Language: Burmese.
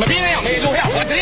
မပြေးနဲ့မေလိုရဝတ်တရ